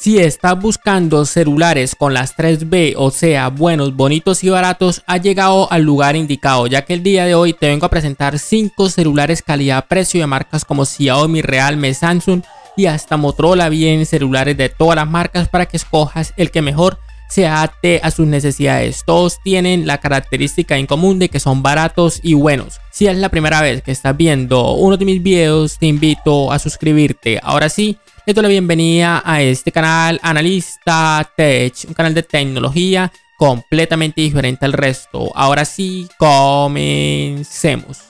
Si estás buscando celulares con las 3B, o sea, buenos, bonitos y baratos, ha llegado al lugar indicado, ya que el día de hoy te vengo a presentar 5 celulares calidad-precio de marcas como Xiaomi, Realme, Samsung y hasta Motorola, bien celulares de todas las marcas para que escojas el que mejor se adapte a sus necesidades. Todos tienen la característica en común de que son baratos y buenos. Si es la primera vez que estás viendo uno de mis videos, te invito a suscribirte. Ahora sí, le doy la bienvenida a este canal Analista Tech, un canal de tecnología completamente diferente al resto. Ahora sí, comencemos.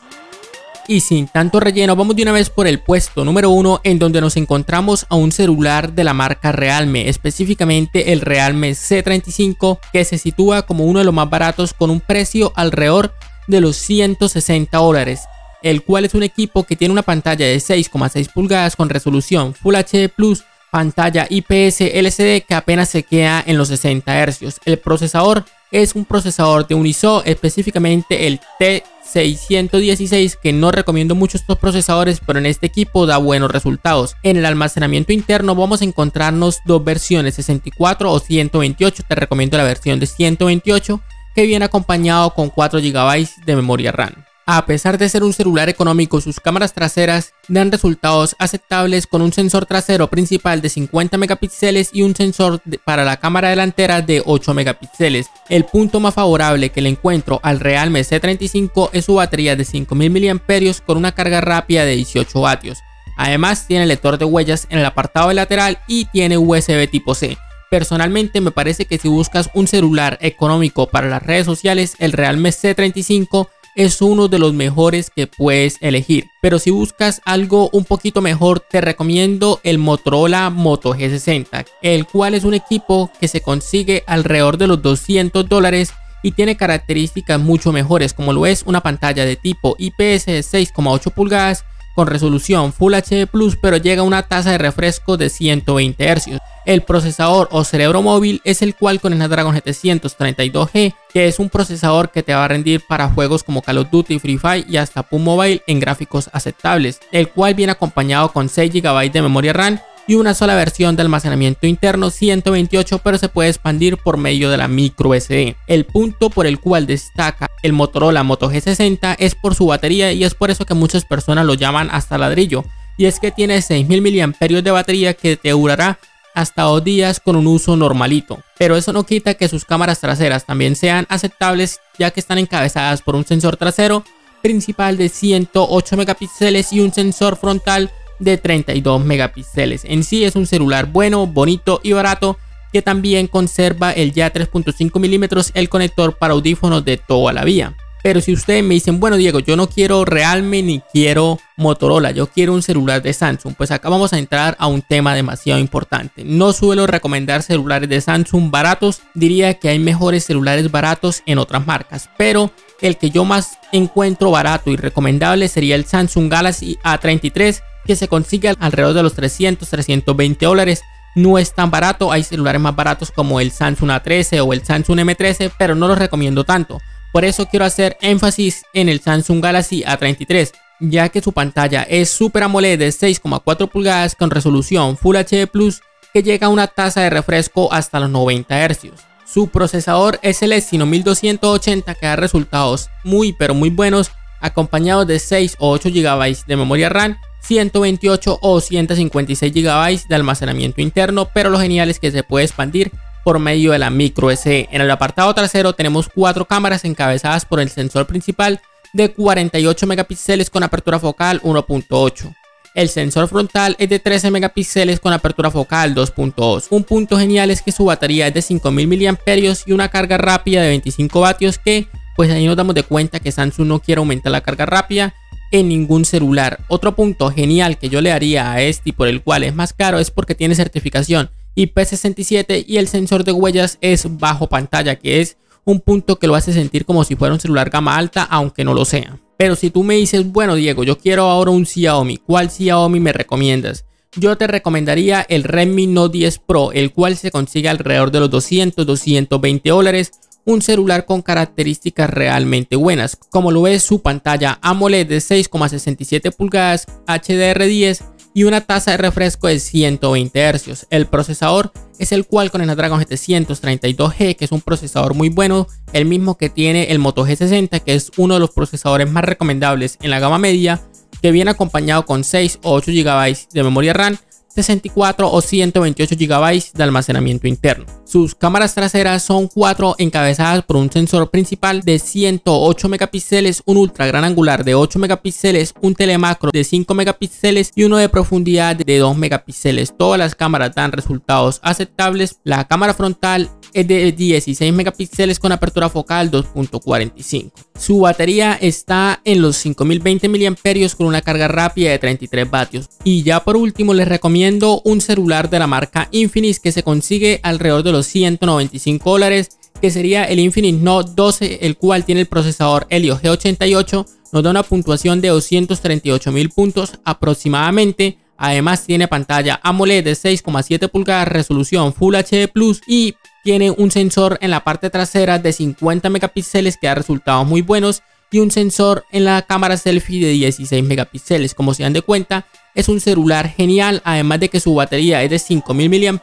Y sin tanto relleno, vamos de una vez por el puesto número uno en donde nos encontramos a un celular de la marca Realme, específicamente el Realme C35 que se sitúa como uno de los más baratos con un precio alrededor de los 160 dólares el cual es un equipo que tiene una pantalla de 6,6 pulgadas con resolución Full HD Plus, pantalla IPS LCD que apenas se queda en los 60 Hz. El procesador es un procesador de Uniso, específicamente el T616 que no recomiendo mucho estos procesadores pero en este equipo da buenos resultados. En el almacenamiento interno vamos a encontrarnos dos versiones 64 o 128, te recomiendo la versión de 128 que viene acompañado con 4 GB de memoria RAM. A pesar de ser un celular económico, sus cámaras traseras dan resultados aceptables con un sensor trasero principal de 50 megapíxeles y un sensor para la cámara delantera de 8 megapíxeles. El punto más favorable que le encuentro al Realme C35 es su batería de 5000 mAh con una carga rápida de 18 vatios. Además tiene lector de huellas en el apartado lateral y tiene USB tipo C. Personalmente me parece que si buscas un celular económico para las redes sociales, el Realme C35 es uno de los mejores que puedes elegir. Pero si buscas algo un poquito mejor, te recomiendo el Motorola Moto G60, el cual es un equipo que se consigue alrededor de los 200 dólares y tiene características mucho mejores, como lo es una pantalla de tipo IPS de 6,8 pulgadas con resolución Full HD Plus, pero llega a una tasa de refresco de 120 Hz. El procesador o cerebro móvil es el cual con el Snapdragon 732G, que es un procesador que te va a rendir para juegos como Call of Duty, Free Fire y hasta PUM Mobile en gráficos aceptables, el cual viene acompañado con 6 GB de memoria RAM y una sola versión de almacenamiento interno 128 pero se puede expandir por medio de la micro SD. El punto por el cual destaca el Motorola Moto G60 es por su batería y es por eso que muchas personas lo llaman hasta ladrillo y es que tiene 6000 mAh de batería que te durará hasta dos días con un uso normalito. Pero eso no quita que sus cámaras traseras también sean aceptables ya que están encabezadas por un sensor trasero principal de 108 megapíxeles y un sensor frontal de 32 megapíxeles. En sí es un celular bueno, bonito y barato que también conserva el ya 3.5 milímetros el conector para audífonos de toda la vía. Pero si ustedes me dicen, bueno Diego, yo no quiero Realme ni quiero Motorola, yo quiero un celular de Samsung, pues acá vamos a entrar a un tema demasiado importante. No suelo recomendar celulares de Samsung baratos, diría que hay mejores celulares baratos en otras marcas, pero el que yo más encuentro barato y recomendable sería el Samsung Galaxy A33 que se consigue alrededor de los 300, 320 dólares. No es tan barato, hay celulares más baratos como el Samsung A13 o el Samsung M13, pero no los recomiendo tanto. Por eso quiero hacer énfasis en el Samsung Galaxy A33, ya que su pantalla es Super AMOLED de 6,4 pulgadas con resolución Full HD Plus que llega a una tasa de refresco hasta los 90 Hz. Su procesador es el Exynos 1280 que da resultados muy pero muy buenos acompañados de 6 o 8 GB de memoria RAM 128 o 156 GB de almacenamiento interno, pero lo genial es que se puede expandir por medio de la micro SD. En el apartado trasero tenemos cuatro cámaras encabezadas por el sensor principal de 48 megapíxeles con apertura focal 1.8. El sensor frontal es de 13 megapíxeles con apertura focal 2.2. Un punto genial es que su batería es de 5000 mAh y una carga rápida de 25 vatios que pues ahí nos damos de cuenta que Samsung no quiere aumentar la carga rápida en ningún celular. Otro punto genial que yo le haría a este y por el cual es más caro es porque tiene certificación IP67 y el sensor de huellas es bajo pantalla, que es un punto que lo hace sentir como si fuera un celular gama alta, aunque no lo sea. Pero si tú me dices, bueno Diego, yo quiero ahora un Xiaomi, ¿cuál Xiaomi me recomiendas? Yo te recomendaría el Redmi Note 10 Pro, el cual se consigue alrededor de los 200-220 dólares un celular con características realmente buenas, como lo es su pantalla AMOLED de 6,67 pulgadas HDR10 y una tasa de refresco de 120 Hz. El procesador es el Qualcomm Snapdragon 732G, que es un procesador muy bueno, el mismo que tiene el Moto G60, que es uno de los procesadores más recomendables en la gama media, que viene acompañado con 6 o 8 GB de memoria RAM 64 o 128 GB de almacenamiento interno. Sus cámaras traseras son cuatro encabezadas por un sensor principal de 108 megapíxeles, un ultra gran angular de 8 megapíxeles, un telemacro de 5 megapíxeles y uno de profundidad de 2 megapíxeles. Todas las cámaras dan resultados aceptables. La cámara frontal es de 16 megapíxeles con apertura focal 2.45. Su batería está en los 5020 mAh con una carga rápida de 33 vatios. Y ya por último les recomiendo un celular de la marca Infinix que se consigue alrededor de los 195 dólares que sería el Infinix Note 12 el cual tiene el procesador Helio G88 nos da una puntuación de 238 mil puntos aproximadamente Además tiene pantalla AMOLED de 6,7 pulgadas, resolución Full HD Plus y tiene un sensor en la parte trasera de 50 megapíxeles que da resultados muy buenos y un sensor en la cámara selfie de 16 megapíxeles. Como se dan de cuenta, es un celular genial, además de que su batería es de 5000 mAh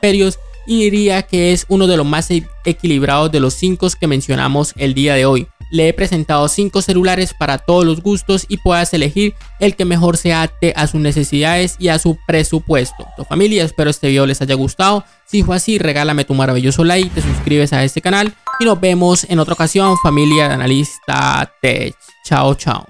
y diría que es uno de los más equilibrados de los 5 que mencionamos el día de hoy. Le he presentado 5 celulares para todos los gustos y puedas elegir el que mejor se adapte a sus necesidades y a su presupuesto. Tu familia, espero este video les haya gustado. Si fue así, regálame tu maravilloso like, te suscribes a este canal y nos vemos en otra ocasión, familia de analista tech. Chao, chao.